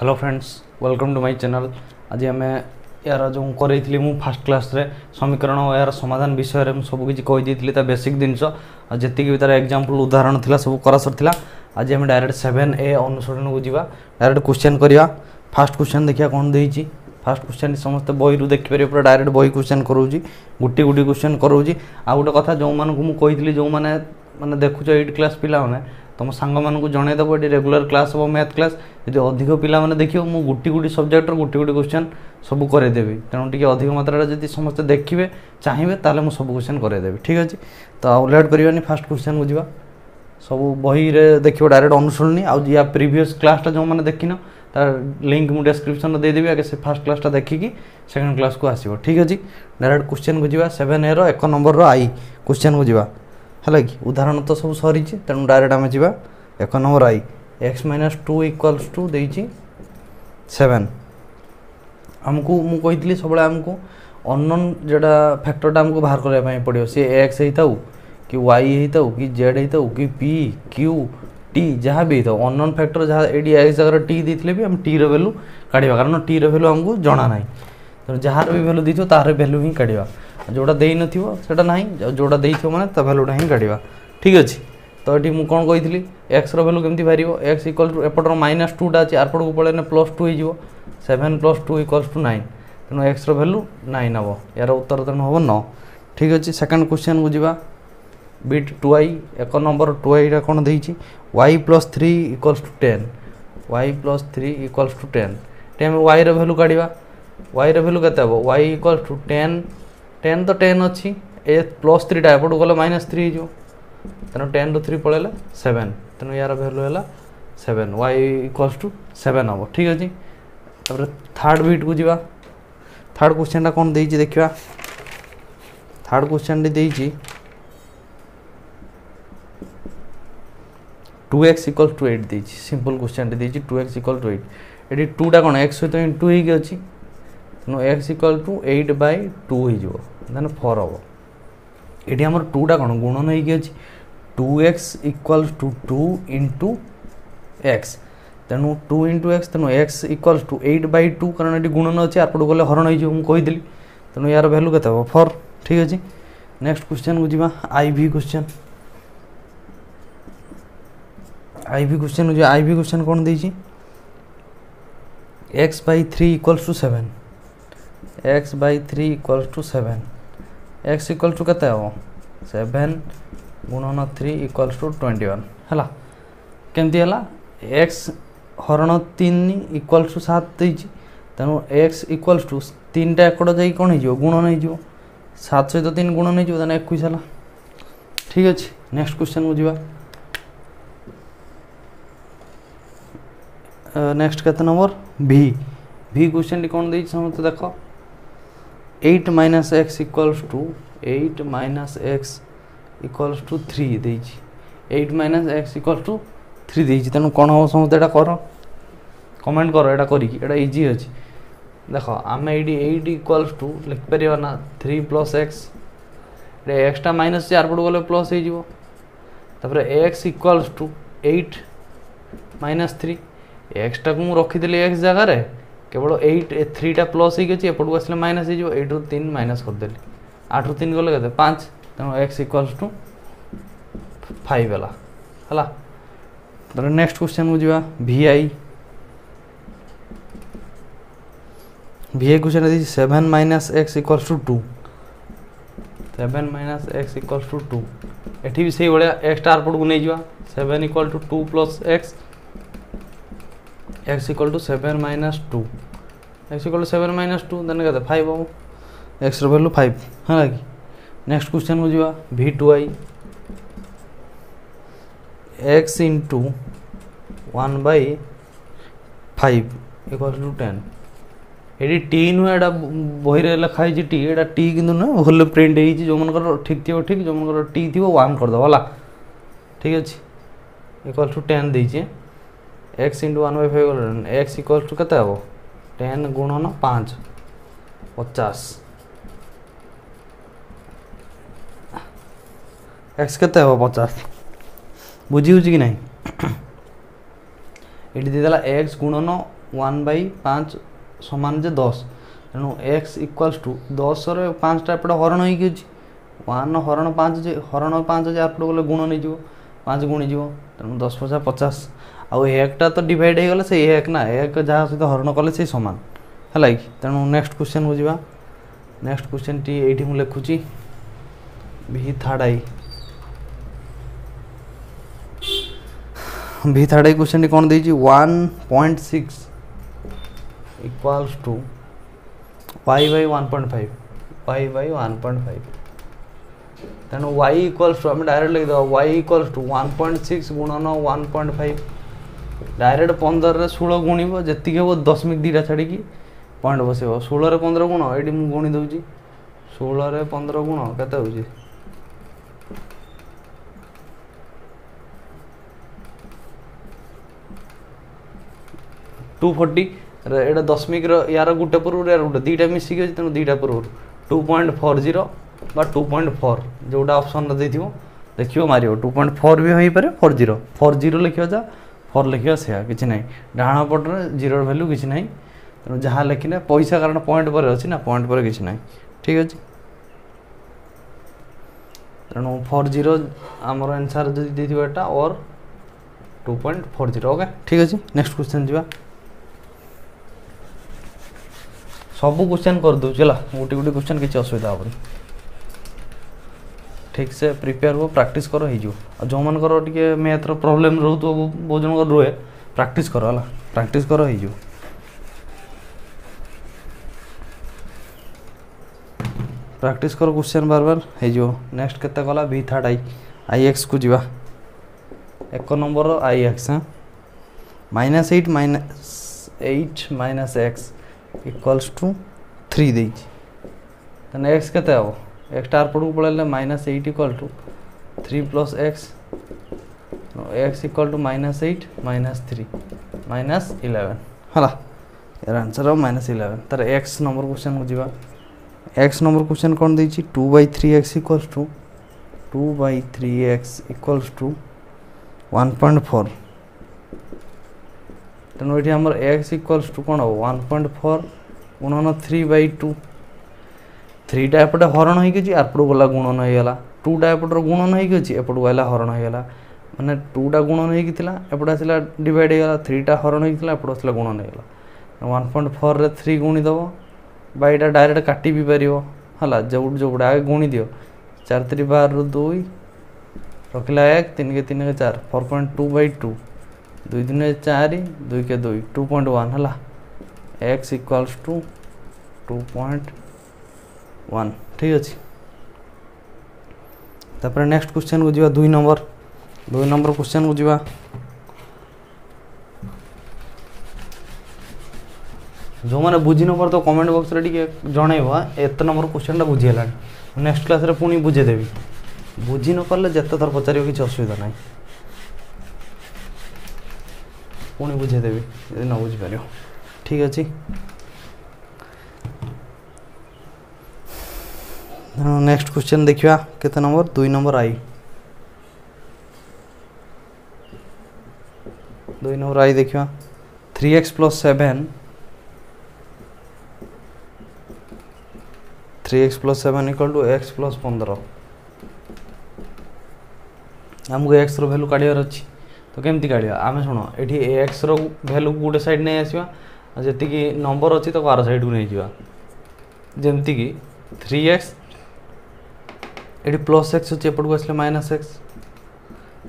hello friends welcome to my channel ଆଜି ଆମେ ଏହାର ଯେଉଁ କରେଇଥିଲି ମୁଁ ଫାର୍ଷ୍ଟ କ୍ଲାସ୍ରେ ସମୀକରଣ ଓ ଏହାର ସମାଧାନ ବିଷୟରେ ମୁଁ ସବୁକିଛି କହିଦେଇଥିଲି ତା ବେସିକ୍ ଜିନିଷ ଆଉ ଯେତିକି ବି ତା'ର ଏକ୍ଜାମ୍ପଲ୍ ଉଦାହରଣ ଥିଲା ସବୁ କରାସରିଥିଲା ଆଜି ଆମେ ଡାଇରେକ୍ଟ ସେଭେନ୍ ଏ ଅନୁସରଣକୁ ଯିବା ଡାଇରେକ୍ଟ କ୍ୱେଶ୍ଚନ୍ କରିବା ଫାର୍ଷ୍ଟ କ୍ୱେଶ୍ଚନ୍ ଦେଖିବା କ'ଣ ଦେଇଛି ଫାର୍ଷ୍ଟ କ୍ୱେଶ୍ଚନ୍ ସମସ୍ତେ ବହିରୁ ଦେଖିପାରିବେ ପୁରା ଡାଇରେକ୍ଟ ବହି କ୍ୱେଶ୍ଚନ୍ କରାଉଛି ଗୋଟି ଗୋଟି କ୍ୱେଶ୍ଚନ୍ କରାଉଛି ଆଉ ଗୋଟେ କଥା ଯେଉଁମାନଙ୍କୁ ମୁଁ କହିଥିଲି ଯେଉଁମାନେ ମାନେ ଦେଖୁଛ ଏଇଟ୍ କ୍ଲାସ୍ ପିଲାମାନେ ତୁମ ସାଙ୍ଗମାନଙ୍କୁ ଜଣାଇଦେବ ଏଠି ରେଗୁଲାର କ୍ଲାସ୍ ହେବ ମ୍ୟାଥ୍ କ୍ଲାସ୍ ଯଦି ଅଧିକ ପିଲାମାନେ ଦେଖିବ ମୁଁ ଗୋଟି ଗୋଟି ସବଜେକ୍ଟର ଗୋଟି ଗୋଟି କ୍ୱେଶ୍ଚନ୍ ସବୁ କରେଇଦେବି ତେଣୁ ଟିକେ ଅଧିକ ମାତ୍ରାରେ ଯଦି ସମସ୍ତେ ଦେଖିବେ ଚାହିଁବେ ତାହେଲେ ମୁଁ ସବୁ କ୍ୱେଶ୍ଚନ୍ କରେଇଦେବି ଠିକ୍ ଅଛି ତ ଆଉ ଲେଟ୍ କରିବାନି ଫାଷ୍ଟ କ୍ୱେଶ୍ଚନ୍କୁ ଯିବା ସବୁ ବହିରେ ଦେଖିବ ଡାଇରେକ୍ଟ ଅନୁଶୁଣନି ଆଉ ୟା ପ୍ରିଭିୟସ୍ କ୍ଲାସ୍ଟା ଯେଉଁମାନେ ଦେଖିନ ତାର ଲିଙ୍କ୍ ମୁଁ ଡେସ୍କ୍ରିପସନ୍ରେ ଦେଇଦେବି ଆଗେ ସେ ଫାର୍ଷ୍ଟ କ୍ଲାସ୍ଟା ଦେଖିକି ସେକେଣ୍ଡ କ୍ଲାସ୍କୁ ଆସିବ ଠିକ୍ ଅଛି ଡାଇରେକ୍ଟ କ୍ୱେଶ୍ଚନ୍କୁ ଯିବା ସେଭେନ୍ ଏର ଏକ ନମ୍ବରର ଆଇ କ୍ୱେଶ୍ଚନ୍କୁ ଯିବା ହେଲା କି ଉଦାହରଣ ତ ସବୁ ସରିଛି ତେଣୁ ଡାଇରେକ୍ଟ ଆମେ ଯିବା ଏକ number I x minus two equals to ଦେଇଛି ସେଭେନ୍ ଆମକୁ ମୁଁ କହିଥିଲି ସବୁବେଳେ ଆମକୁ ଅନନୋନ୍ ଯେଉଁଟା ଫ୍ୟାକ୍ଟରଟା ଆମକୁ ବାହାର କରିବା ପାଇଁ ପଡ଼ିବ ସିଏ ଏକ୍ସ ହେଇଥାଉ କି ୱାଇ ହେଇଥାଉ କି ଜେଡ଼୍ ହେଇଥାଉ କି ପି କ୍ୟୁ ଟି ଯାହା ବି ହେଇଥାଉ ଅନନୋନ୍ ଫ୍ୟାକ୍ଟର ଯାହା ଏଇଠି ଏକ୍ସ ଜାଗାରେ ଟି ଦେଇଥିଲେ ବି ଆମେ ଟିର ଭ୍ୟାଲୁ କାଢ଼ିବା କାରଣ ଟିର ଭ୍ୟାଲୁ ଆମକୁ ଜଣା ନାହିଁ ତେଣୁ ଯାହାର ବି ଭ୍ୟାଲୁ ଦେଇଥିବ ତାହାର ଭ୍ୟାଲୁ ହିଁ କାଢ଼ିବା ଯେଉଁଟା ଦେଇନଥିବ ସେଇଟା ନାହିଁ ଯେଉଁଟା ଦେଇଥିବ ମାନେ ତା ଭ୍ୟାଲୁଟା ହିଁ କାଢ଼ିବା ଠିକ୍ ଅଛି ତ ଏଠି ମୁଁ କ'ଣ କହିଥିଲି ଏକ୍ସର ଭ୍ୟାଲୁ କେମିତି ବାହାରିବ ଏକ୍ସ ଇକ୍ୱାଲ୍ ଟୁ ଏପଟର ମାଇନସ୍ ଟୁଟା ଅଛି ଆରପଟକୁ ପଳେଇଲେ ପ୍ଲସ୍ ଟୁ ହେଇଯିବ seven plus two equals to nine ତେଣୁ ଏକ୍ସର ଭ୍ୟାଲୁ ନାଇନ୍ ହେବ ଏହାର ଉତ୍ତର ତେଣୁ ହେବ ନଅ ଠିକ୍ ଅଛି ସେକେଣ୍ଡ କ୍ୱେଶ୍ଚିନ୍କୁ ଯିବା ବିଟ୍ ଟୁ ଆଇ ଏକ ନମ୍ବର ଟୁ ଆଇଟା କ'ଣ ଦେଇଛି y plus three equals to ten y plus three equals to ten ଏଠି ଆମେ ୱାଇର ଭ୍ୟାଲୁ କାଢ଼ିବା ୱାଇର ଭ୍ୟାଲୁ କେତେ ହେବ y equals to ten ten ତ ଟେନ୍ ଅଛି ଏ ପ୍ଲସ୍ ଥ୍ରୀଟା ଏପଟକୁ ଗଲେ ମାଇନସ୍ ଥ୍ରୀ ହେଇଯିବ ତେଣୁ ଟେନ୍ରୁ ଥ୍ରୀ ପଳେଇଲେ ସେଭେନ୍ ତେଣୁ ୟାର ଭ୍ୟାଲୁ ହେଲା seven y equals to seven ହେବ ଠିକ୍ ଅଛି ତାପରେ ଥାର୍ଡ଼ ବିଟ୍କୁ ଯିବା ଥାର୍ଡ଼ କ୍ୱେଶ୍ଚନ୍ଟା କ'ଣ ଦେଇଛି ଦେଖିବା ଥାର୍ଡ଼ କ୍ୱେଶ୍ଚନ୍ଟି ଦେଇଛି two x equal to eight দিয়েছি সিম্পল কোশ্চেনটি দিয়েছি two x equal to eight এটি টুটা কোণ এক্স সহ ইন্টু হয়েকি অছি ତେଣୁ x equal to eight by two ହେଇଯିବ ଦେନ୍ ଫର୍ ହେବ ଏଠି ଆମର ଟୁଟା କ'ଣ ଗୁଣନ ହେଇକି ଅଛି two x equals to two into x ତେଣୁ ଟୁ ଇଣ୍ଟୁ ଏକ୍ସ ତେଣୁ x equals to eight by two କାରଣ ଏଠି ଗୁଣନ ଅଛି ଆରପଟୁ ଗଲେ ହରଣ ହେଇଯିବ ମୁଁ କହିଥିଲି ତେଣୁ ୟାର ଭ୍ୟାଲୁ କେତେ ହେବ ଫର୍ ଠିକ୍ ଅଛି ନେକ୍ସଟ କ୍ୱେଶ୍ଚନ୍କୁ ଯିବା I V question I V question I V question କ'ଣ ଦେଇଛି x by three equals to seven x by three equals to seven x equal to के सेभेन गुणन three equals to twenty one है केमती है x हरण तीन equals to सात देती तेणु एक्स इक्वल्स टू तीन टा एकड़ जा कौन हो गुण नहीं सात सहित तीन गुण नहीं जाने एक ठीक अच्छे नेक्स्ट क्वेश्चन को जी नेक्स्ट केते नंबर भि भि क्वेश्चन टी कौन दे समस्त देख eight minus x equals to eight minus x equals to three ଦେଇଛି eight minus x equals to three ଦେଇଛି ତେଣୁ କ'ଣ ହେବ ସମସ୍ତେ ଏଇଟା କର କମେଣ୍ଟ କର ଏଇଟା କରିକି ଏଇଟା ଇଜି ଅଛି ଦେଖ ଆମେ ଏଇଠି ଏଇଟ୍ ଇକ୍ୱାଲ୍ସ ଟୁ ଲେଖିପାରିବା ନା ଥ୍ରୀ ପ୍ଲସ୍ ଏକ୍ସ ଏଇଟା ଏକ୍ସଟା ମାଇନସ୍ ଚାରି ପଟୁ ଗଲେ ପ୍ଲସ୍ ହେଇଯିବ ତାପରେ x equals to eight minus three ଏକ୍ସଟାକୁ ମୁଁ ରଖିଦେଲି ଏକ୍ସ ଜାଗାରେ কেবল এইট থ্রিটা প্লস ହେଇକି এপটু আসলে মাইনাস হয়ে যাব এইটু তিন মাইনাস করেদেলি আটু তিন গলে কত পাঁচ তেমন এক্স ইকুয়ালস টু ফাইভ হলা হলা তাহলে নেক্সট কোশ্চেন কু যা ভিআই ভিআই কোশ্চেন দিয়েছি seven minus x equals to two seven minus x equals to two এটি বি সেইভাবে এক্সটা আরপটকু নিয়ে যা seven equal to two plus x x equal to 7 minus 2 x equal to 7 minus 2 then कहते 5 हो x रो वैल्यू 5 है ना कि नेक्स्ट क्वेश्चन को जीवा v2i x into 1 by 5 equals to 10 এটি টি নুহে এটা বইরে লেখা হয়েছে টি এটা টি কিন্তু নয় ভুল প্রিন্ট হয়েছে যেমনকর ঠিক থিব ঠিক যেমনকর টি থিব ওয়ান করিদেব হলা ঠিক আছে ইকুয়াল টু টেন দিয়েছে x into one by five x equal to কেতে হব টেন গুণন পাঁচ পচাশ এক্স কেতে হব পচাশ বুঝি হচ্ছে কি না এটি দিয়ে দেলা এক্স গুণন ওয়ান বাই পাঁচ সমান যে দশ তেমন এক্স ইকুয়ালস টু দশর পাঁচটা এপটে হরণ হয়েকি অছি ওয়ান হরণ পাঁচ হরণ পাঁচ যে এপটে গেলে গুণ নেইযোগ পাঁচ গুণিযোগ তেমন দশ পচা পচাশ ଆଉ ଏକ୍ଟା ତ ଡିଭାଇଡ୍ ହେଇଗଲେ ସେଇ ଏକ ନା ଏକ ଯାହା ସହିତ ହରଣ କଲେ ସେଇ ସମାନ ହେଲା କି ତେଣୁ ନେକ୍ସଟ କ୍ୱେଶ୍ଚନ୍କୁ ଯିବା ନେକ୍ସଟ କ୍ୱେଶ୍ଚନ୍ଟି ଏଇଠି ମୁଁ ଲେଖୁଛି V third I V third I କ୍ୱେଶ୍ଚନ୍ଟି କ'ଣ ଦେଇଛି one point six equals to y by one point five y by one point five ତେଣୁ ୱାଇ ଇକ୍ୱାଲ୍ସ ଟୁ ଆମେ direct ଲେଖିଦେବା y equals to one point six ଗୁଣନ one point five direct ପନ୍ଦରରେ ଷୋହଳ ଗୁଣିବ ଯେତିକି ହେବ ଦଶମିକ ଦୁଇଟା ଛାଡ଼ିକି ପଏଣ୍ଟ ବସେଇବ ଷୋହଳରେ ପନ୍ଦର ଗୁଣ ଏଇଠି ମୁଁ ଗୁଣି ଦେଉଛି ଷୋହଳରେ ପନ୍ଦର ଗୁଣ କେତେ ହେଉଛି ଟୁ ଫୋର୍ଟି ଏଇଟା ଦଶମିକର ୟାର ଗୋଟେ ପୂର୍ବରୁ ୟାର ଗୋଟେ ଦୁଇଟା ମିଶିକି ଅଛି ତେଣୁ ଦୁଇଟା ପୂର୍ବରୁ ଟୁ ପଏଣ୍ଟ ଫୋର୍ ଜିରୋ বা ଟୁ ପଏଣ୍ଟ ଫୋର୍ ଯେଉଁଟା ଅପସନ୍ରେ ଦେଇଥିବ ଦେଖିବ ମାରିବ ଟୁ ପଏଣ୍ଟ ଫୋର୍ ବି ହେଇପାରେ ଫୋର୍ ଜିରୋ ଫୋର୍ ଜିରୋ ଲେଖିବା ଯାହା ফর লেখিবা সেয়া କିଛି ନାହିଁ ଡାହାଣ ପଟରେ ଜିରୋର ଭ୍ୟାଲ୍ୟୁ କିଛି ନାହିଁ ତେଣୁ ଯାହା ଲେଖିଲେ ପଇସା କାରଣ ପଏଣ୍ଟ ପରେ ଅଛି ନା ପଏଣ୍ଟ ପରେ କିଛି ନାହିଁ ଠିକ୍ ଅଛି ତେଣୁ ଫୋର୍ ଜିରୋ ଆମର ଆନ୍ସର୍ ଯଦି ଦେଇଥିବ ଏଇଟା or two point four zero okay ଠିକ୍ ଅଛି ନେକ୍ସଟ କ୍ୱେଶ୍ଚନ୍ ଯିବା ସବୁ କ୍ୱେଶ୍ଚନ୍ କରିଦେଉଛି ହେଲା ଗୋଟେ ଗୋଟେ କ୍ୱେଶ୍ଚନ୍ କିଛି ଅସୁବିଧା ହେବନି ଠିକ୍ ସେ ପ୍ରିପେୟାର ହୁଅ ପ୍ରାକ୍ଟିସ୍ କର ହେଇଯିବ ଆଉ ଯେଉଁମାନଙ୍କର ଟିକେ ମ୍ୟାଥ୍ର ପ୍ରୋବ୍ଲେମ୍ ରହୁଥିବ ବହୁତ ଜଣଙ୍କର ରୁହେ ପ୍ରାକ୍ଟିସ୍ କର ହେଲା ପ୍ରାକ୍ଟିସ୍ କର ହେଇଯିବ ପ୍ରାକ୍ଟିସ୍ କର କ୍ୱେଶ୍ଚନ୍ ବାରବାର ହେଇଯିବ ନେକ୍ସଟ କେତେ ଗଲା ଭି ଥାର୍ଡ଼ ଆଇ ଆଇ ଏକ୍ସକୁ ଯିବା ଏକ ନମ୍ବର ଆଇ ଏକ୍ସ ହଁ minus eight minus eight minus x equals to three ଦେଇଛି ତାହେଲେ ଏକ୍ସ କେତେ ହେବ ಎಕ್ಸ್ಟಾರ್ ಪಡಕ್ಕೆ ಪಡಲ್ಲ minus eight equal to three plus x x equal to minus eight minus three minus eleven है यार आंसर हम माइनस इलेवेन तर एक्स नंबर क्वेश्चन को जी एक्स नंबर क्वेश्चन कौन दे two by three x equals two two by three x equals to one point four तेणु x equals to कौन हम वन पॉइंट फोर गुणन थ्री बै टू থ্রি টা এপটে হরণ হয়েগেছি আর পুরো গলা গুণন হয়ে টু টা এপটর গুণন হয়েগেছি এপটু গলা হরণ হয়েগলা মানে টু টা গুণন হয়েকি লা এপটে আসলে ডিভাইড হয়ে গেল থ্রি টা হরণ হয়েকি লা এপটে আসলে গুণন হয়ে গেল ওয়ান পয়েন্ট ফোর রে থ্রি গুণি দেব বা এটা ডাইরেক্ট কাটি বি পারিব হল যেগুট যেগুট আগে গুণি দিও চার তিরি বার দুই রখিলা এক তিনকে তিনকে চার four point two by two দুই দিনে চারি দুইকে দুই টু পয়েন্ট ওয়ান হল x equals to two point one ঠিক আছে তারপরে নেক্সট কোশ্চেন কু যা দুই নম্বর দুই নম্বর কোশ্চেন কু যা ଯେଉଁମାନେ ବୁଝିନପାରୁଥିବ କମେଣ୍ଟ ବକ୍ସରେ ଟିକେ ଜଣାଇବ ଏତେ ନମ୍ବର କୋଶ୍ଚିନ୍ଟା ବୁଝିହେଲାଣି ନେକ୍ସଟ କ୍ଲାସ୍ରେ ପୁଣି ବୁଝେଇଦେବି ବୁଝି ନପାରିଲେ ଯେତେ ଥର ପଚାରିବ କିଛି ଅସୁବିଧା ନାହିଁ ପୁଣି ବୁଝେଇଦେବି ଯଦି ନ ବୁଝିପାରିବ ଠିକ୍ ଅଛି नेक्स्ट क्वेश्चन देखा केत नंबर दुई नंबर आई दुई नंबर आई देखा three x plus seven three x plus seven equal to x plus पंद्रह आमको एक्स रैल्यू काढ़ अच्छी तो कमी काढ़ आम शुण ये एक्स रैल्यू गोटे सैड नहीं आसवा जी नंबर अच्छी तो आर सैड को नहीं जामती कि थ्री एक्स ये प्लस एक्स अच्छे एपटू आसे माइनस एक्स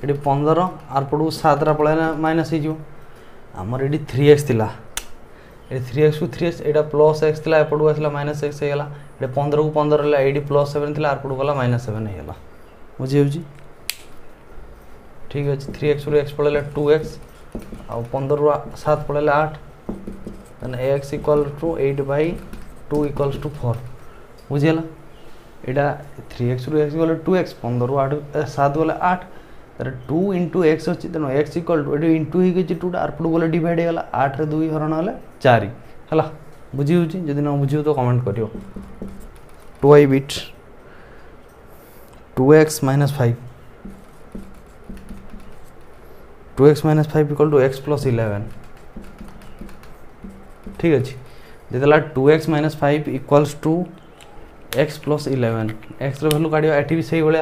ये पंदर आरपटू सतटा पड़ा माइनस होमर ये थ्री एक्स थी ये थ्री एक्स थ्री एक्स यहाँ प्लस एक्स थी एपटू आसा माइनस एक्स होगा ये पंदर को पंदर ये प्लस सेवेन थी आरपट गला माइनस सेवेन गला बुझे ठीक अच्छे थ्री एक्स रु एक्स पड़ेगा टू एक्स आउ पंदर रु सात पड़ेगा आठ x equal to eight by two equals to four बुझीगला এটা থ্রি এক্স রু এক্স গেলে টু এক্স পনেরো আট সাত গেলে আট তাহলে টু ইন্টু এক্স অছি তেমন এক্স ইকুয়াল টু এটি ইন্টু হয়েছে টুটা আর পটু গেলে ডিভাইড হয়ে গেল আটরে দুই হরণ হলে চারি হল বুঝি হচ্ছে যদি না বুঝি তো কমেন্ট করিও two I bit two x minus five two x minus five equal to x plus eleven ठीक अच्छे जो two x minus five equals to x plus eleven x value काढ़ एटी भी सही भाया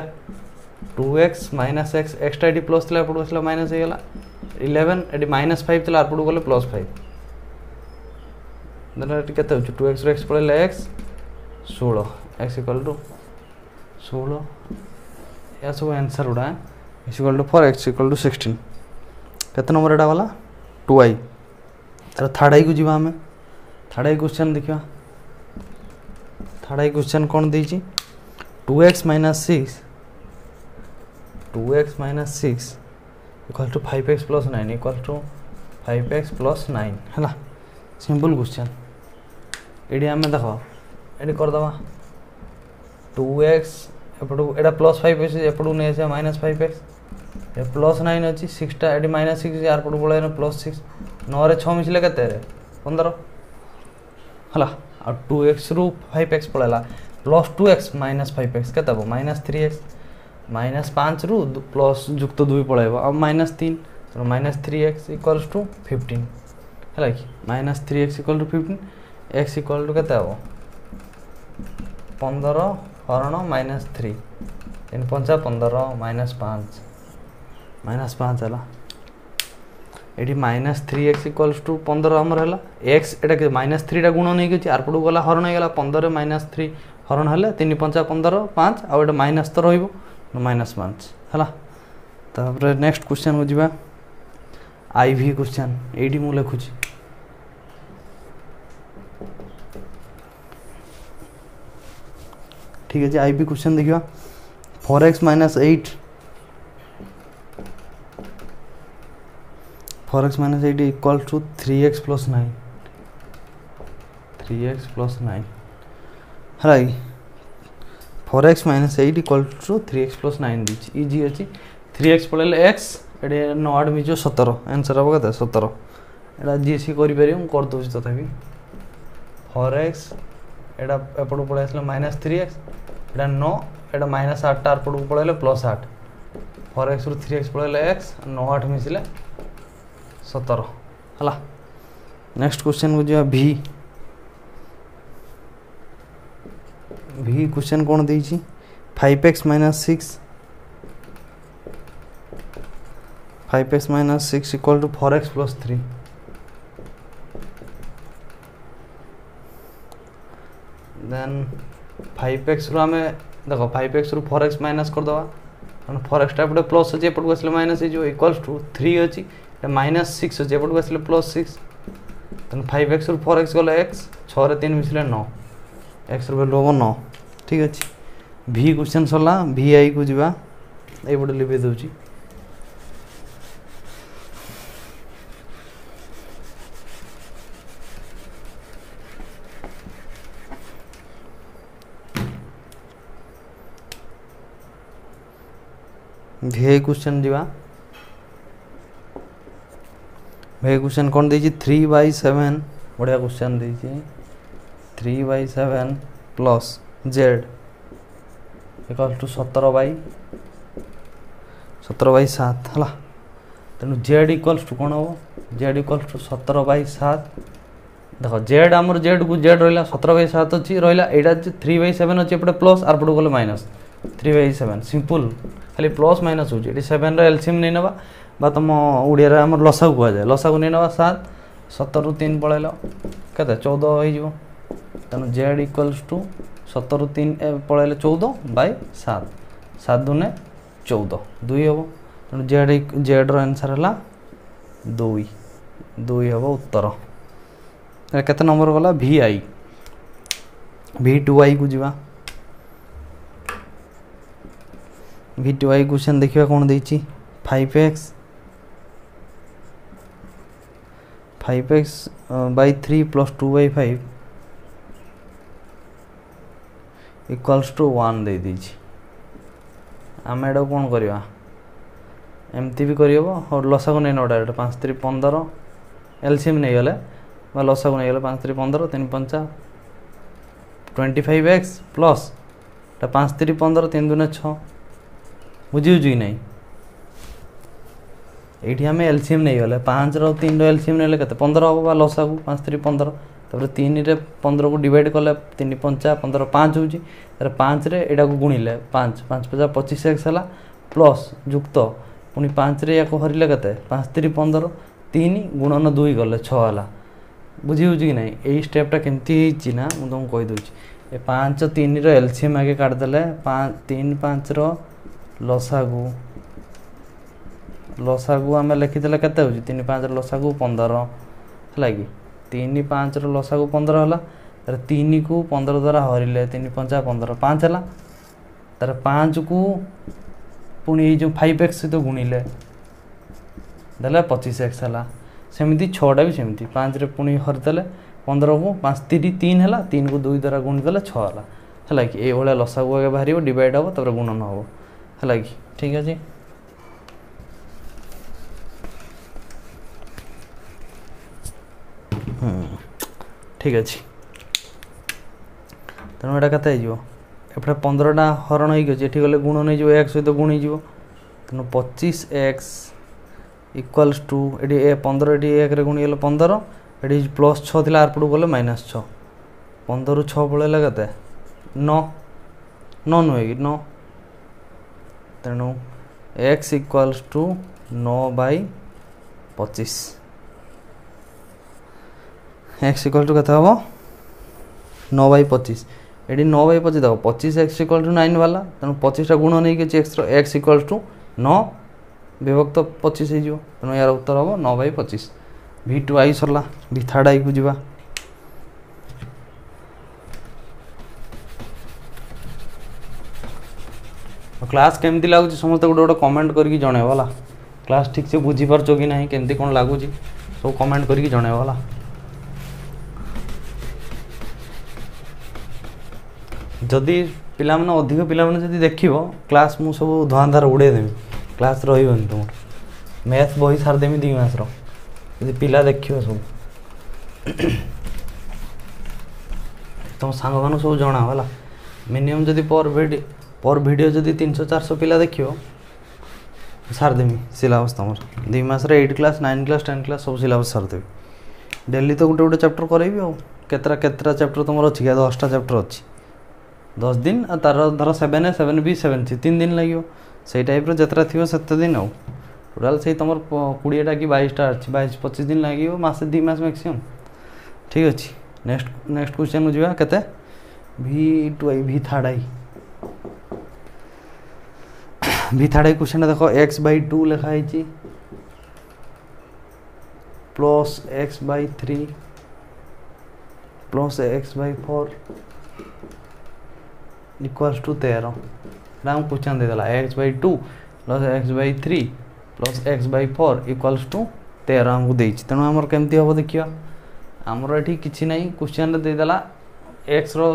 टू एक्स माइनस एक्स एक्सटा ये प्लस थी एपट आसा माइनस इलेवेन ये माइनस फाइव थी आपको गले प्लस फाइव देन के टू एक्स एक्स पड़े एक्स षोल एक्स इक्वाल टू षोल यह सब एनसर गुड़ा x equal to four x equal to sixteen के नंबर यहाँ वाला टू आई तार थार्ड आई को जी आम थर्ड आई क्वेश्चन देखा ଥାର୍ଡ଼ କ୍ୱେଶ୍ଚନ୍ କ'ଣ ଦେଇଛି two x minus six two x minus six equal to five x plus nine equal to five x plus nine ହେଲା ସିମ୍ପଲ୍ କ୍ୱେଶ୍ଚନ୍ ଏଠି ଆମେ ଦେଖ ଏଠି କରିଦେବା ଟୁ ଏକ୍ସ ଏପଟକୁ ଏଇଟା ପ୍ଲସ୍ ଫାଇଭ୍ ଅଛି ଏପଟକୁ ନେଇଆସିବା ମାଇନସ୍ ଫାଇଭ୍ ଏକ୍ସ ଏ ପ୍ଲସ୍ ନାଇନ୍ ଅଛି ସିକ୍ସଟା ଏଠି ମାଇନସ୍ ସିକ୍ସ ଆର୍ ପଟକୁ ପଳାଇନ ପ୍ଲସ୍ ସିକ୍ସ ନଅରେ ଛଅ ମିଶିଲେ କେତେ ପନ୍ଦର ହେଲା और टू एक्स रु फाइव एक्स पड़ेला plus two x minus five x के माइनस थ्री एक्स माइनस पाँच रु प्लस युक्त दुई पल माइनस तीन तो minus three x equals to fifteen है कि minus three x equal to fifteen x equal to के पंदर हरण माइनस थ्री तीन पंचा पंदर माइनस पाँच माइनस पाँच है এটি minus three x equals to পনেরো আমার হল এক্স এটাকে মাইনাস থ্রিটা গুণ নেই গেছি আরপটু গলা হরণ হয়ে গেল পনেরো মাইনাস থ্রি হরণ হলে তিন পঞ্চা পনেরো পাঁচ আউ এটা মাইনাস তো রহব মাইনাস পাঁচ হল তাপরে নেক্সট কোশ্চেন কু যা আই ভি কোশ্চেন এইটি মু লেখুছি ঠিক আছে আই ভি কোশ্চেন দেখা four x minus eight forex minus 80 equals to 3x plus 9 3x plus 9 right forex minus 8 equals to 3x plus 9 which easy अछि 3x पलेले x एडे 9 8 मिजो 17 आंसर हबो कता 17 एडा जीसी करि पारि हम कर दोस तथापि forex एडा एपड़ पळे आसला -3x एडा 9 एडा -8 टा एपड़ पळेले +8 forex रु 3x पळेले x 9 8 मिसिले सतर है नेक्स्ट क्वेश्चन को जी भी भी क्वेश्चन कौन दे five x minus six five x minus six equal to four x plus three then five x रु आम देख फाइव एक्स रु फोर एक्स माइनस करदे कारण फोर एक्सटा गोटे प्लस अच्छे को आस माइनस हो टू थ्री अच्छी এটা মাইনাস সিক্স ଅଛି ଏପଟକୁ ଆସିଲେ ପ୍ଲସ୍ ସିକ୍ସ ତେଣୁ ଫାଇଭ୍ ଏକ୍ସରୁ ଫୋର୍ ଏକ୍ସ ଗଲେ ଏକ୍ସ ଛଅରେ ତିନି ମିଶିଲେ ନଅ ଏକ୍ସର ଭ୍ୟାଲୁ ହେବ ନଅ ଠିକ୍ ଅଛି ଭି କ୍ୱେଶ୍ଚନ୍ ସରିଲା ଭି ଆଇକୁ ଯିବା ଏଇପଟେ ଲିଭେଇ ଦେଉଛି ভি আই କ୍ୱେଶ୍ଚନ୍ ଯିବା भैया क्वेश्चन कौन दीजिए थ्री बाई सेवन बढ़िया क्वेश्चन दीजिए three by seven plus z equal to সতেরো বাই সতেরো বাই সাত হল তেমন জেড ইকালস টু কোণ হব জেড ইকালস টু সতেরো বাই সাত দেখ জেড আমার জেড কু জেড রহলা সতেরো বাই সাত অছি রহলা এইটা থ্রি বাই সেভেন অছি এপটে প্লস আর পটু গলে minus three by seven simple খালি প্লস মাইনস হচ্ছে এটি সেভেনর এলসিএম নেই নেবা বা ତୁମ ଓଡ଼ିଆରେ ଆମର ଲସାକୁ କୁହାଯାଏ ଲସାକୁ ନେଇ ନେବା ସାତ ସତରରୁ ତିନି ପଳେଇଲ କେତେ ଚଉଦ ହେଇଯିବ ତେଣୁ ଜେଡ୍ ଇକ୍ୱାଲ୍ସ ଟୁ ସତରରୁ ତିନି ପଳେଇଲେ ଚଉଦ ବାଇ ସାତ ସାତ ଦୁନେ ଚଉଦ ଦୁଇ ହେବ ତେଣୁ ଜେଡ୍ ଜେଡ୍ର ଆନ୍ସର୍ ହେଲା ଦୁଇ ଦୁଇ ହେବ ଉତ୍ତର କେତେ ନମ୍ବର ଗଲା ଭି ଆଇ ଭି ଟୁ ଆଇକୁ ଯିବା ଭି ଟୁ ଆଇ କ୍ୱେଶ୍ଚନ୍ ଦେଖିବା କ'ଣ ଦେଇଛି five x five x uh, by 3 plus 2 by 5 equals to one दे दीजिए आम एट कौन करवा एमती भी और लसा को नहीं ना डायरेक्ट पाँच त्री पंदर एलसीएम नहींगले लसा को नहींगले पाँच त्री पंदर तीन पंचा ट्वेंटी फाइव एक्स प्लस पाँच त्री पंदर तीन दून छ बुझी कि नहीं ଏଇଠି ଆମେ ଏଲସିଏମ୍ ନେଇଗଲେ ପାଞ୍ଚର ଆଉ ତିନିର ଏଲସିଏମ୍ ନେଲେ କେତେ ପନ୍ଦର ହେବ ବା ଲସାକୁ ପାଞ୍ଚ ତିନି ପନ୍ଦର ତାପରେ ତିନିରେ ପନ୍ଦରକୁ ଡିଭାଇଡ଼ କଲେ ତିନି ପଞ୍ଚା ପନ୍ଦର ପାଞ୍ଚ ହେଉଛି ତାପରେ ପାଞ୍ଚରେ ଏଇଟାକୁ ଗୁଣିଲେ ପାଞ୍ଚ ପାଞ୍ଚ ପଚା ପଚିଶ ଏକ୍ସ ହେଲା ପ୍ଲସ୍ ଯୁକ୍ତ ପୁଣି ପାଞ୍ଚରେ ୟାକୁ ହରିଲେ କେତେ ପାଞ୍ଚ ତିନି ପନ୍ଦର ତିନି ଗୁଣନ ଦୁଇ ଗଲେ ଛଅ ହେଲା ବୁଝିହେଉଛି କି ନାହିଁ ଏଇ ଷ୍ଟେପ୍ଟା କେମିତି ହେଇଛି ନା ମୁଁ ତୁମକୁ କହିଦେଉଛି ଏ ପାଞ୍ଚ ତିନିର ଏଲସିଏମ୍ ଆଗେ କାଢ଼ିଦେଲେ ତିନି ପାଞ୍ଚର ଲସାଗୁ लसाको आम लेखिदि केते हौ चाहिँ तिन पाँच र लसाको पन्ध्र होला कि तीन पाँच र लसाको पन्ध्र होला तिन कु पन्ध्रद्वारा हरे तिन पञ्चा पन्ध्र पाँच होला पाँच कुन फाइभ एक्स सो गुणले दा पच्चिस एक्स होलामि छ पाँच पहिदे को पाँच ति तीन होला दुई दाव गुणदे छ एभरिया लसाको आगे बाहेक डिभाड हे तपाईँ गुण नहे होला कि ठिक अझ হুম ଠିକ୍ ଅଛି ତେଣୁ ଏଇଟା କେତେ ହେଇଯିବ ଏପଟେ ପନ୍ଦରଟା ହରଣ ହେଇକି ଅଛି ଏଠି ଗଲେ ଗୁଣ ନେଇଯିବ ଏକ୍ସ ସହିତ ଗୁଣ ହେଇଯିବ ତେଣୁ ପଚିଶ ଏକ୍ସ ଇକ୍ୱାଲ୍ସ ଟୁ ଏଠି ଏ ପନ୍ଦର ଏଠି ଏକରେ ଗୁଣ ହେଇଗଲେ ପନ୍ଦର ଏଠି ପ୍ଲସ୍ ଛଅ ଥିଲା ଆରପଟକୁ ଗଲେ ମାଇନସ୍ ଛଅ ପନ୍ଦରରୁ ଛଅ ପଳେଇଲେ କେତେ ନଅ ନଅ ନୁହେଁ କି ନଅ ତେଣୁ ଏକ୍ସ ଇକ୍ୱାଲ୍ସ ଟୁ ନଅ ବାଇ ପଚିଶ এক্স ইকুয়াল টু কত হব ন বাই পঁচিশ এটি ন বাই পঁচিশ দেখ পঁচিশ এক্স ইকুয়াল টু নাইন বালা তেমন পঁচিশটা গুণ নিয়ে গেছি এক্সর এক্স ইকুয়াল টু ন বিভক্ত পঁচিশ হয়ে তেমন ইয়ার উত্তর হব ন বাই পঁচিশ ভি টু আই সরলা ভি থার্ড আইকু যা ক্লাস কেমতি লাগুଛି ସମସ୍ତେ ଗୋଟେ ଗୋଟେ କମେଣ୍ଟ କରିକି ଜଣେଇବ ହେଲା କ୍ଲାସ୍ ଠିକ୍ସେ ବୁଝିପାରୁଛ କି ନାହିଁ କେମିତି କ'ଣ ଲାଗୁଛି ସବୁ କମେଣ୍ଟ କରିକି ଜଣେଇବ ହେଲା जदि पे अधिक पाने देख क्लास मुझे सब धुआंधार उड़ेदेवि क्लास रही तुम मैथ बही सारी सारदेमि दुमास पा देख सब तुम सांग मान सब जना है मिनिमम जदि पर भिड पर भिड जब तीन सौ चार सौ पा देख सारदेमि सिलबस तुम Dumas eight class nine class ten class सब सिलबस सारदेवि डेली तो गोटे गोटे चैप्टर करेबी आतटा चैप्टर तुम अच्छी दसटा चैप्टर अच्छी दस दिन तार धर सेवेन सेवेन भी सेवेन थी तीन दिन लगे से टाइप जरा थी सेत दिन आओ टोटाल से तुम कोड़ेटा कि बैसटा अच्छी बैस पचीस दिन लगे मसे दुई मस मैक्सीम ठीक अच्छे नेक्स्ट नेक्स्ट क्वेश्चन को जी के टू भि थार्ड आई भि थार्ड आई क्वेश्चन देख x by two लेखाई plus x by three plus x by four equals to तेरह राम question they x by two plus x by three plus x by four equals to तेरह आमको देती तेणु आमर हम देखा आमर ये किसी ना क्वेश्चन देदेला एक्स रो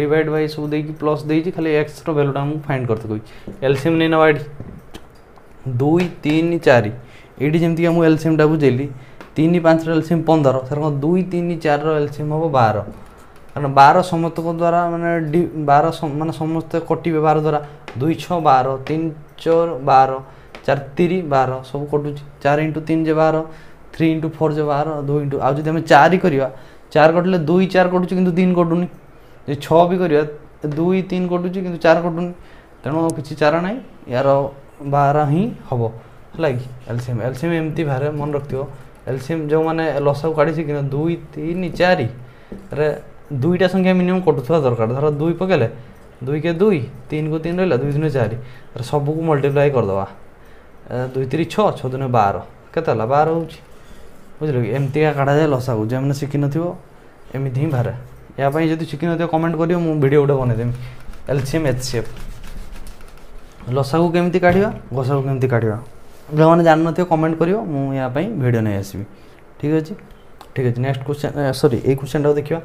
डिड बै सब दे प्लस दे खाली एक्स रैल्यूटा आमको फाइंड करते एलसीएम नहीं ना ये दुई तीन चार ये जमी एलसीएम टा बुझेली तीन पाँच एलसीएम पंदर सर दुई तीन चार एलसीएम हम बार কারণ বার ସମସ୍ତଙ୍କ দ্বারা মানে বার মানে সমস্ত କଟିବେ ବାର দ্বারা দুই ছ বার তিন ଚଉର বার চার তিরি বার সব কটুছি চার ইন্টু তিন যে বার থ্রি ইন্টু ফোর যে বার দুই ইন্টু আর যদি আমি চারি করা চার কটলে দুই চার কটুছি কিন্তু তিন কটুনি যদি ছ বি করা দুই তিন কটুছি কিন্তু চার কটুনি তেমন কিছু চার নাই ইয়ার বার হি হব হল কি এলসিএম এলসিএম এমতি ভারে মনে রাখি এলসিএম যে মানে লসাও কাড়ি কিনা দুই তিন চারি দুইটা সংখ্যা ମିନିମମ୍ କଟୁଥିବା ଦରକାର ଧର ଦୁଇ ପକାଇଲେ ଦୁଇ କେ ଦୁଇ ତିନିକୁ ତିନି ରହିଲା ଦୁଇ ଦିନ ଚାରି ଧର ସବୁକୁ ମଲ୍ଟିପ୍ଲାଏ କରିଦେବା ଦୁଇ ତିରି ଛଅ ଛଅ ଦିନ ବାର କେତେ ହେଲା ବାର ହେଉଛି ବୁଝିଲ କି ଏମିତିକା କାଢ଼ାଯାଏ ଲସାକୁ ଯେଉଁମାନେ ଶିଖିନଥିବ ଏମିତି ହିଁ ବାହାରେ ଏହା ପାଇଁ ଯଦି ଶିଖିନଥିବ କମେଣ୍ଟ କରିବ ମୁଁ ଭିଡ଼ିଓ ଗୋଟେ ବନେଇଦେବି L C M H C F ଲସାକୁ କେମିତି କାଢ଼ିବା ଘସାକୁ କେମିତି କାଢ଼ିବା ଯେଉଁମାନେ ଜାଣିନଥିବେ କମେଣ୍ଟ କରିବ ମୁଁ ଏହା ପାଇଁ ଭିଡ଼ିଓ ନେଇ ଆସିବି ଠିକ୍ ଅଛି ଠିକ୍ ଅଛି ନେକ୍ସଟ କ୍ୱେଶ୍ଚନ୍ ସରି ଏଇ କ୍ୱେଶ୍ଚନଟାକୁ ଦେଖିବା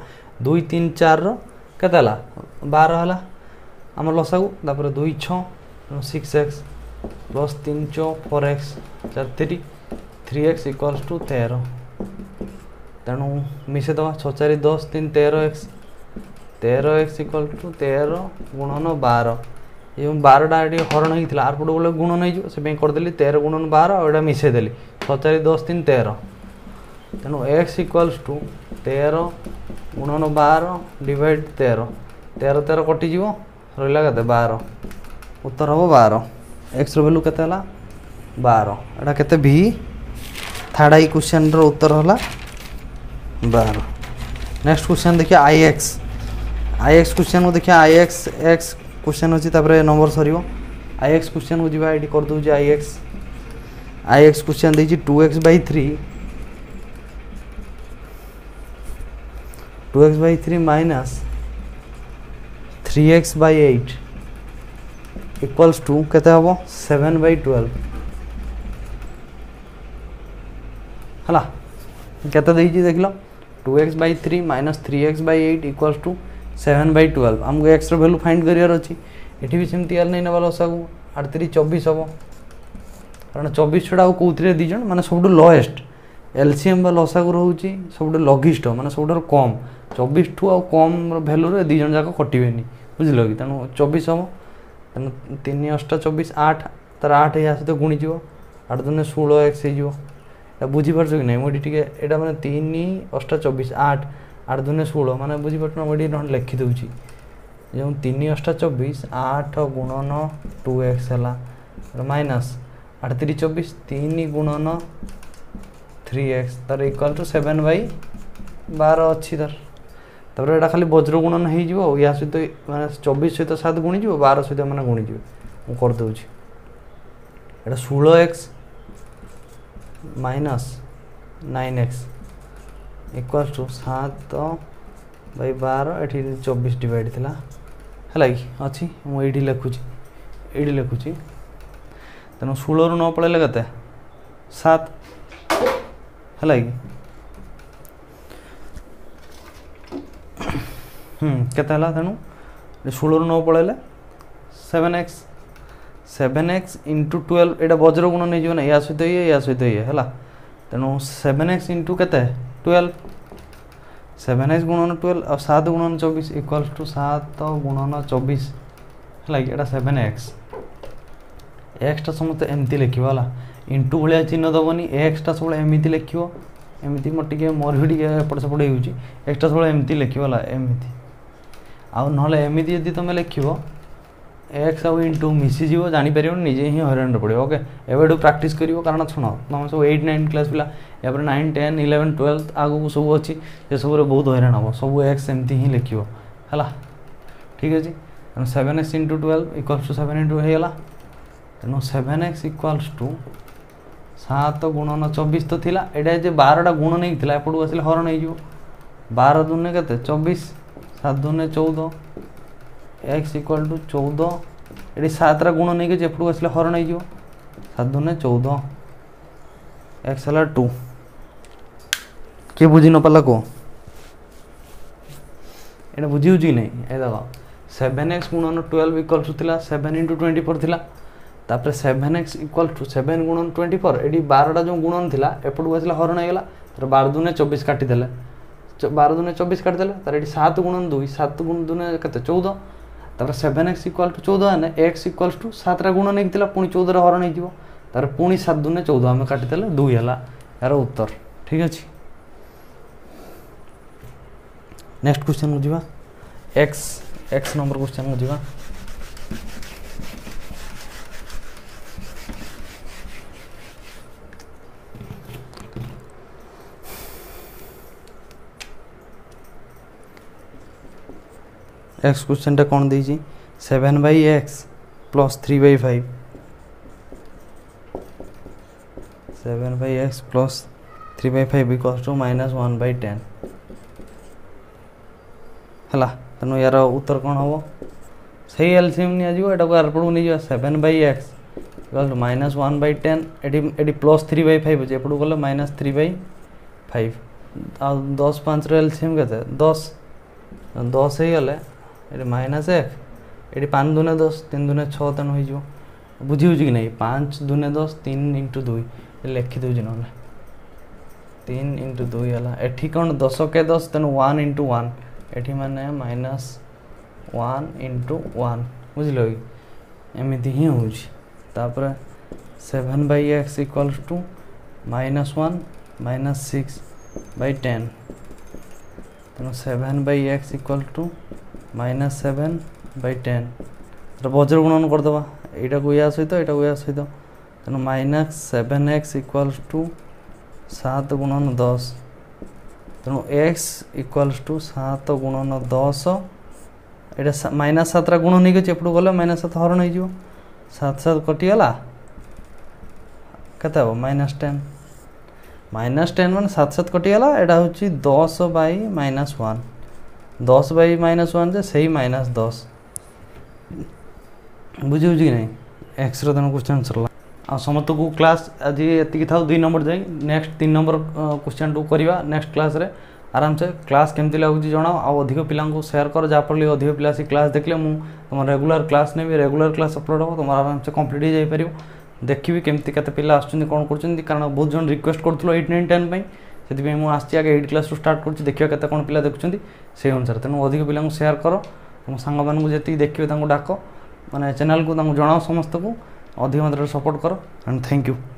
দুই তিন চার কেতে ହେଲା বার ହେଲା আমার ଲସାଗୁ ତାପରେ ଦୁଇ ଛଅ ସିକ୍ସ ଏକ୍ସ ପ୍ଲସ୍ ତିନି ଛଅ ଫୋର୍ ଏକ୍ସ ଚାରି ତିରି থ্রি এক্স ইকুয়ালস টু তের তেমন মিশে দেওয়া ছ চারি দশ তিন তের এক্স তের এক্স ইকুয়াল টু তের গুণন বার এবং বারোটা এটি হরণ হয়েছিল আর পটু বলে গুণন হয়েছিল সেপাই করেদেলি তের গুণন বার এটা মিশাই দেলি ছ চারি দশ তিন তের তেমন এক্স ইকুয়ালস টু तेरह गुणन बार डिवाइड तेरह तेरह तेरह कटिज रहा कैसे बार उत्तर हम बार एक्स रैल्यू के बार एटा के थार्ड आई क्वेश्चन रत्तर है बार नेक्स्ट क्वेश्चन देखिए I X I X question को देखिए आई एक्स एक्स क्वेश्चन अच्छी तापर number sir I X question को जी ये करदे I X I X question देखिए two x by three two x by three minus three x by eight equals to कहते हम सेवेन बै टुएल्व है के देख ल two x by three minus three x by eight equals to seven by twelve आमको एक्सर value find करार अच्छी ये भी सेमती एल नहीं नवा लसा को आठ तीन चबीस हम कारण चबीस छड़ा कौन दीज मैंने सब लोएस्ट एलसीएम बा लसा को रोचे सब लघिष्ट मैंने सब कम ଚବିଶଠୁ ଆଉ କମ୍ ଭ୍ୟାଲୁରେ ଦୁଇ ଜଣ ଯାକ ଖଟିବେନି ବୁଝିଲ କି ତେଣୁ ଚବିଶ ହବ ତେଣୁ ତିନି ଅଷ୍ଟା ଚବିଶ ଆଠ ତା'ର ଆଠ ଏହା ସହିତ ଗୁଣିଯିବ ଆଠ ଦିନେ ଷୋହଳ ଏକ୍ସ ହେଇଯିବ ଏଇଟା ବୁଝିପାରୁଛ କି ନାହିଁ ମୁଁ ଏଠି ଟିକେ ଏଇଟା ମାନେ ତିନି ଅଷ୍ଟା ଚବିଶ ଆଠ ଆଠ ଦିନେ ଷୋହଳ ମାନେ ବୁଝିପାରୁଛ ମୁଁ ଏଠି ନହେଲେ ଲେଖିଦେଉଛି ଯେଉଁ ତିନି ଅଷ୍ଟା ଚବିଶ ଆଠ ଗୁଣନ ଟୁ ଏକ୍ସ ହେଲା ମାଇନସ୍ ଆଠ ତିରିଶ ଚବିଶ ତିନି ଗୁଣନ থ্রি এক্স তার ইকুয়াল টু ସେଭେନ୍ ବାଇ ବାର ଅଛି ତାର तापर एटा खाली वज्र गुणन हो सहित मैं चबीस सहित सात गुणीज बार सहित मैंने गुणीज मुदे षोल x minus nine x equal to सात बै बार ये चबीस डिवाइड था है कि अच्छी मुझे लिखुची ये लिखुची तेनाली षोल न पड़े कत सात है कि केला तेणु षोल नौ पड़े seven x seven x into twelve ये वज्र गुण नहीं या सहित ये या सहित ये है तेणु सेवेन एक्स इंटु के ट्वेल्व सेवेन एक्स गुणन ट्वेल्व और सात गुणन चौबीस इक्वाल्स टू सात गुणन चौबीस है कि सेवेन एक्स एक्सटा समस्त एमती लिखा इंटू भाया चिन्ह दबनी एक्सटा सब एमती लिख एमती मोर टे मरी टेपट सेपट हो एक्सटा सब एमती लिखा एमती आमती यदि तुम लिख एक्स आउ इंटू मिसीज जापर निजे ही हईरा पड़े ओके एवं प्राक्ट कर कारण शुण तुम सब एट नाइन क्लास पिला या नाइन टेन इलेवेन ट्वेल्थ आगू सब अच्छी से सब बहुत हईराण हम सब एक्स एमती ही लिखे हैला ठीक अच्छे तेना seven x into twelve equals to seven into है तेना सेवेन एक्स इक्वाल्स टू सात न चबीस तो थी एटाजे बारटा गुण नहीं था एपटू आसा हरण हो बार दुनिया के चबीस সাত দুনে চৌদ এক্স ইকুয়াল টু চৌদ এটি সাতটা গুণ নেই যেপটু আসলে হরণ হয়ে সাত দুনে চৌদ এক্স হল টু କିଏ ବୁଝି ନପାରିଲା କୁହ ଏଇଟା ବୁଝି ହେଉଛି କି ନାହିଁ ଏ ଦେଖ ସେଭେନ୍ ଏକ୍ସ ଗୁଣନ ଟୁଏଲ୍ଭ ଇକ୍ୱାଲ୍ ଟୁ ଥିଲା ସେଭେନ୍ ଇଣ୍ଟୁ ଟ୍ୱେଣ୍ଟି ଫୋର୍ ଥିଲା ତାପରେ seven x equal to seven ଗୁଣନ twenty four ଏଠି ବାରଟା ଯେଉଁ ଗୁଣନ ଥିଲା ଏପଟକୁ ଆସିଲା ହରଣ ହେଇଗଲା ତାର ବାର ଦୁନେ ଚବିଶ କାଟିଦେଲେ বারো দুনে চব্বিশ কাটিদেলে তার এটি সাত গুণন দুই সাত গুণ দুনে কেতে চৌদ তারপরে সেভেন এক্স ইকুয়াল টু চৌদ আনে এক্স ইকুয়াল টু সাতটা গুণ নেইকি পুঁ চৌদর হরণ হয়ে তারপরে পুঁ সাত দুনে চৌদ আমি কাটিদেলে দুই হল এর উত্তর ঠিক আছে নেক্সট কোশ্চেন को जी एक्स एक्स नंबर क्वेश्चन को जी एक्स क्वेश्चन टा कौन दी seven by x plus three by five seven by x plus three by five equals to minus one by ten है तेणु यार उत्तर कौन हम सही एलसीएम निटा को आर पड़क नहीं seven by x equal to minus one by ten ये प्लस थ्री बै फाइव अच्छे एपटू गल माइनस थ्री बै फाइव आ दस पाँच रलसीयम के दस दस हो ଏଠି ମାଇନସ୍ ଏଫ୍ ଏଠି ପାଞ୍ଚ ଦୁନେ ଦଶ ତିନି ଦୁନେ ଛଅ ତେଣୁ ହେଇଯିବ ବୁଝିହେଉଛି କି ନାହିଁ ପାଞ୍ଚ ଦୁନେ ଦଶ ତିନି ଇଣ୍ଟୁ ଦୁଇ ଲେଖିଦେଉଛି ନହେଲେ ତିନି ଇଣ୍ଟୁ ଦୁଇ ହେଲା ଏଠି କ'ଣ ଦଶ କେ ଦଶ ତେଣୁ ୱାନ୍ ଇଣ୍ଟୁ ୱାନ୍ ଏଠି ମାନେ ମାଇନସ୍ ୱାନ୍ ଇଣ୍ଟୁ ୱାନ୍ ବୁଝିଲ କି ଏମିତି ହିଁ ହେଉଛି ତାପରେ seven by x equals to minus one minus six by ten ତେଣୁ seven by x equal to minus seven by ten তাহলে বজ্র গুণন କରିଦେବା ଏଇଟାକୁ ଏହା ସହିତ ଏଇଟାକୁ ଏହା ସହିତ ତେଣୁ minus seven x equals to ସାତ ଗୁଣନ ଦଶ ତେଣୁ ଏକ୍ସ ଇକ୍ୱାଲ୍ସ ଟୁ ସାତ ଗୁଣନ ଦଶ ଏଇଟା ମାଇନସ୍ ସାତଟା ଗୁଣ ନେଇକି ଅଛି ଏପଟକୁ ଗଲେ ମାଇନସ୍ ସାତ ହରଣ ହେଇଯିବ ସାତ ସାତ କଟିଗଲା କେତେ ହେବ ମାଇନସ୍ ଟେନ୍ ମାଇନସ୍ ଟେନ୍ ମାନେ ସାତ ସାତ କଟିଗଲା ଏଇଟା ହେଉଛି ଦଶ ବାଇ ମାଇନସ୍ ୱାନ୍ दस बाई माइनस वन जे से माइनस दस बुझिबुझ कि नहीं एक्सरे तेनाली क्वेश्चन सरला आ समस्त को क्लास आज ये था दुई नंबर जाए नेक्स्ट तीन नंबर क्वेश्चन टू करवा नेक्स्ट क्लास रे आराम से क्लास केमती लगुच जनाओ आउ अधिक पिला सेयार कर जहाँफल अधिक पिला क्लास देखे मुझे रेगुला क्लास नेबी रेगुला क्लास अपलोड हम तुम आराम से कम्प्लीट हो जापर देखी केमती के पिला आसुच्च कौन कर बहुत जन रिक्वेस्ट करूँ एट नाइन टेन ସେଥିପାଇଁ ମୁଁ ଆସିଛି ଆଗେ ଏଇଟ୍ କ୍ଲାସ୍ରୁ ଷ୍ଟାର୍ଟ କରୁଛି ଦେଖିବା କେତେ କ'ଣ ପିଲା ଦେଖୁଛନ୍ତି ସେଇ ଅନୁସାରେ ତେଣୁ ଅଧିକ ପିଲାଙ୍କୁ ସେୟାର କର ତୁମ ସାଙ୍ଗମାନଙ୍କୁ ଯେତିକି ଦେଖିବେ ତାଙ୍କୁ ଡାକ ମାନେ ଚ୍ୟାନେଲ୍କୁ ତାଙ୍କୁ ଜଣାଅ ସମସ୍ତଙ୍କୁ ଅଧିକ ମାତ୍ରାରେ ସପୋର୍ଟ କର ଆଣ୍ଡ ଥ୍ୟାଙ୍କ ୟୁ